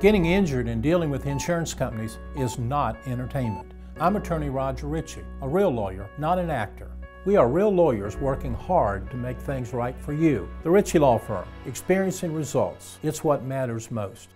Getting injured and dealing with insurance companies is not entertainment. I'm attorney Roger Ritchie, a real lawyer, not an actor. We are real lawyers working hard to make things right for you. The Ritchie Law Firm, experiencing results. It's what matters most.